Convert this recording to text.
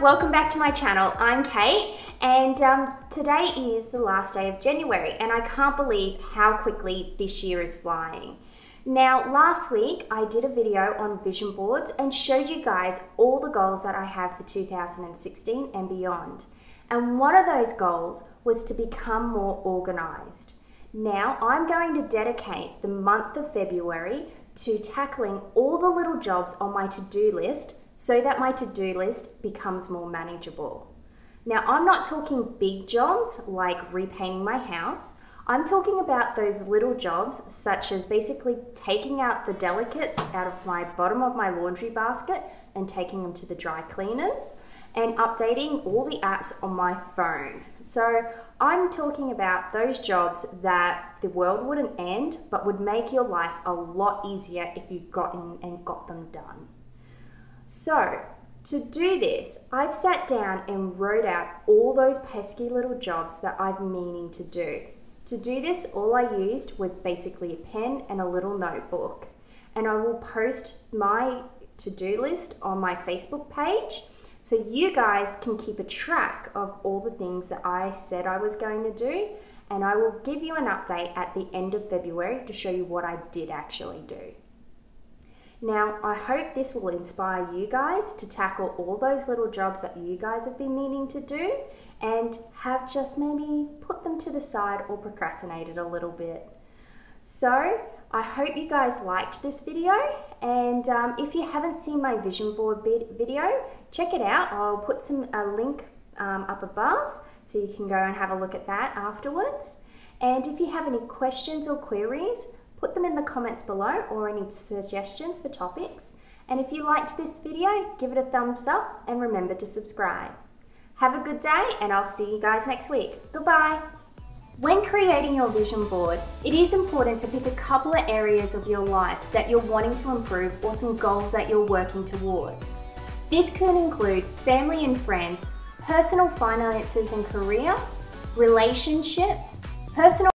welcome back to my channel. I'm Kate and um, today is the last day of January and I can't believe how quickly this year is flying. Now last week I did a video on vision boards and showed you guys all the goals that I have for 2016 and beyond. And one of those goals was to become more organized. Now I'm going to dedicate the month of February to tackling all the little jobs on my to-do list so that my to-do list becomes more manageable. Now, I'm not talking big jobs like repainting my house. I'm talking about those little jobs such as basically taking out the delicates out of my bottom of my laundry basket and taking them to the dry cleaners and updating all the apps on my phone. So I'm talking about those jobs that the world wouldn't end but would make your life a lot easier if you got in and got them done. So, to do this, I've sat down and wrote out all those pesky little jobs that I've meaning to do. To do this, all I used was basically a pen and a little notebook. And I will post my to-do list on my Facebook page so you guys can keep a track of all the things that I said I was going to do and I will give you an update at the end of February to show you what I did actually do. Now, I hope this will inspire you guys to tackle all those little jobs that you guys have been meaning to do and have just maybe put them to the side or procrastinated a little bit. So, I hope you guys liked this video and um, if you haven't seen my vision board video, check it out. I'll put some a link um, up above so you can go and have a look at that afterwards. And if you have any questions or queries, Put them in the comments below or any suggestions for topics. And if you liked this video, give it a thumbs up and remember to subscribe. Have a good day and I'll see you guys next week. Goodbye. When creating your vision board, it is important to pick a couple of areas of your life that you're wanting to improve or some goals that you're working towards. This could include family and friends, personal finances and career, relationships, personal